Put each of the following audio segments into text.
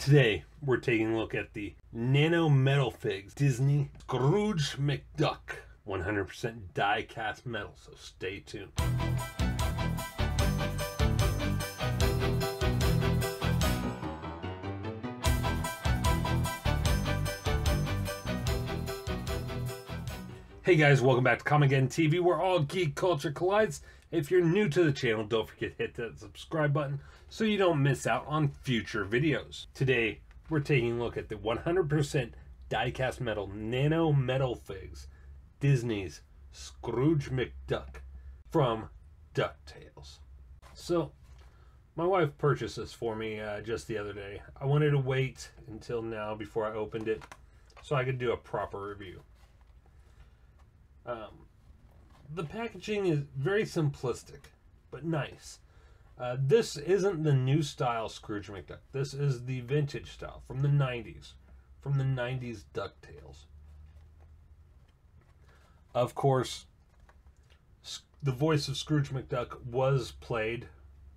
Today, we're taking a look at the Nano Metal Figs Disney Scrooge McDuck 100% die cast metal, so stay tuned. Hey guys, welcome back to Comic TV, where all geek culture collides. If you're new to the channel, don't forget to hit that subscribe button so you don't miss out on future videos. Today, we're taking a look at the 100% diecast metal nano metal figs, Disney's Scrooge McDuck from DuckTales. So, my wife purchased this for me uh, just the other day. I wanted to wait until now before I opened it so I could do a proper review. Um, the packaging is very simplistic, but nice. Uh, this isn't the new style Scrooge McDuck. This is the vintage style from the 90s, from the 90s DuckTales. Of course, the voice of Scrooge McDuck was played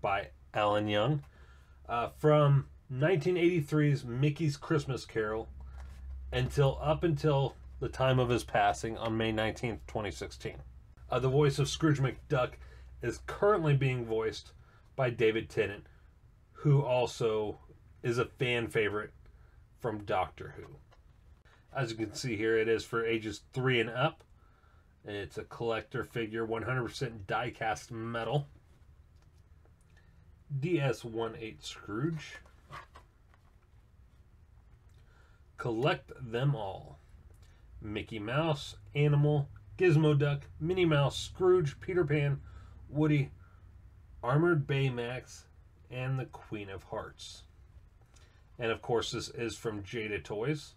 by Alan Young uh, from 1983's Mickey's Christmas Carol until up until the time of his passing on May 19th, 2016. Uh, the voice of Scrooge McDuck is currently being voiced by David Tennant, who also is a fan favorite from Doctor Who. As you can see here, it is for ages 3 and up. It's a collector figure, 100% die-cast metal. DS18 Scrooge. Collect them all. Mickey Mouse, Animal, Gizmo Duck, Minnie Mouse, Scrooge, Peter Pan, Woody, Armored Baymax, and the Queen of Hearts. And of course, this is from Jada Toys.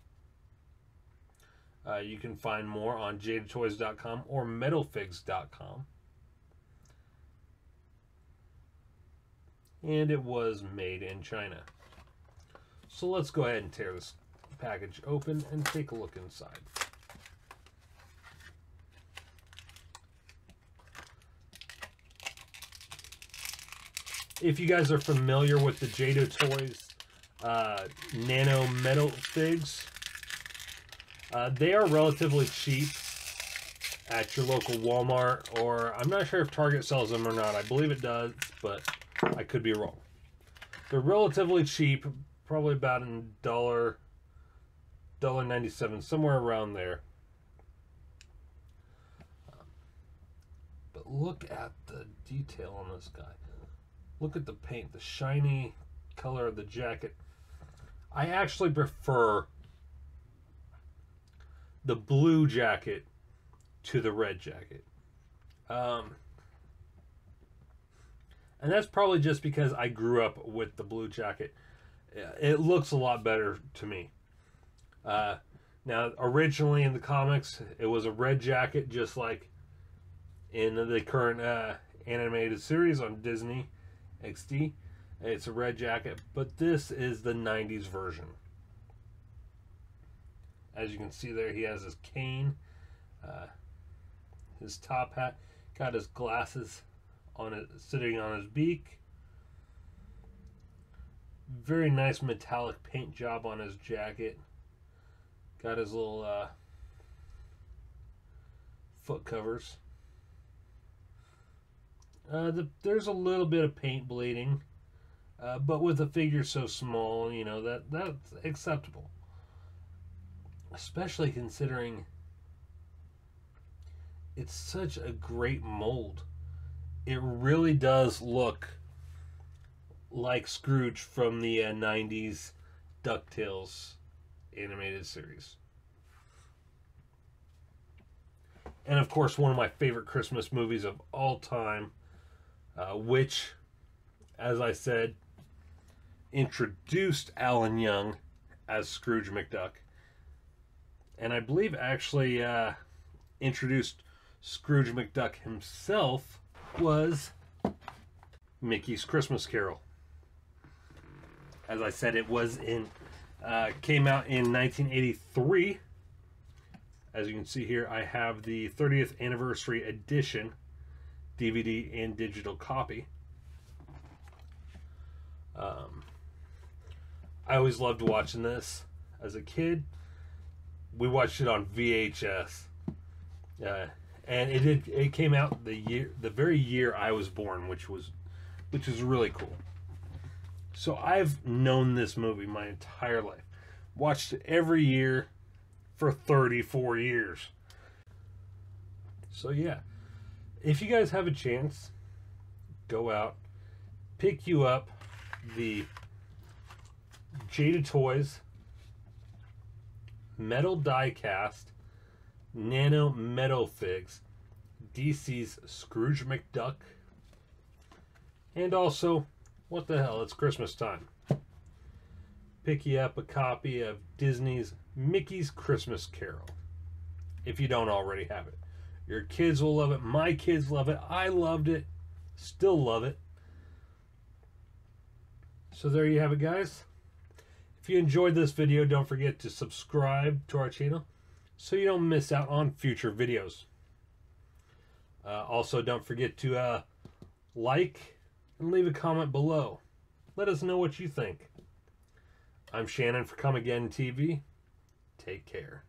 Uh, you can find more on jadatoys.com or metalfigs.com. And it was made in China. So let's go ahead and tear this package open and take a look inside. If you guys are familiar with the Jada Toys uh, Nano Metal Figs, uh, they are relatively cheap at your local Walmart, or I'm not sure if Target sells them or not. I believe it does, but I could be wrong. They're relatively cheap, probably about a dollar, dollar ninety-seven, somewhere around there. But look at the detail on this guy. Look at the paint, the shiny color of the jacket. I actually prefer the blue jacket to the red jacket. Um, and that's probably just because I grew up with the blue jacket. It looks a lot better to me. Uh, now, originally in the comics, it was a red jacket, just like in the current uh, animated series on Disney. XD. It's a red jacket, but this is the 90s version. As you can see there, he has his cane, uh, his top hat, got his glasses on it, sitting on his beak. Very nice metallic paint job on his jacket. Got his little uh, foot covers. Uh, the, there's a little bit of paint bleeding, uh, but with a figure so small, you know that that's acceptable. Especially considering it's such a great mold. It really does look like Scrooge from the uh, 90s DuckTales animated series. And of course, one of my favorite Christmas movies of all time uh, which, as I said, introduced Alan Young as Scrooge McDuck. And I believe actually uh, introduced Scrooge McDuck himself was Mickey's Christmas Carol. As I said, it was in uh, came out in 1983. As you can see here, I have the 30th anniversary edition DVD and digital copy. Um, I always loved watching this as a kid. We watched it on VHS, uh, and it did, it came out the year the very year I was born, which was which was really cool. So I've known this movie my entire life, watched it every year for 34 years. So yeah, if you guys have a chance, go out, pick you up the Jada Toys metal diecast nano metal figs DC's Scrooge McDuck and also what the hell it's Christmas time. Pick you up a copy of Disney's Mickey's Christmas Carol if you don't already have it your kids will love it my kids love it I loved it still love it so there you have it guys if you enjoyed this video, don't forget to subscribe to our channel so you don't miss out on future videos. Uh, also, don't forget to uh, like and leave a comment below. Let us know what you think. I'm Shannon for Comicgeddon TV. Take care.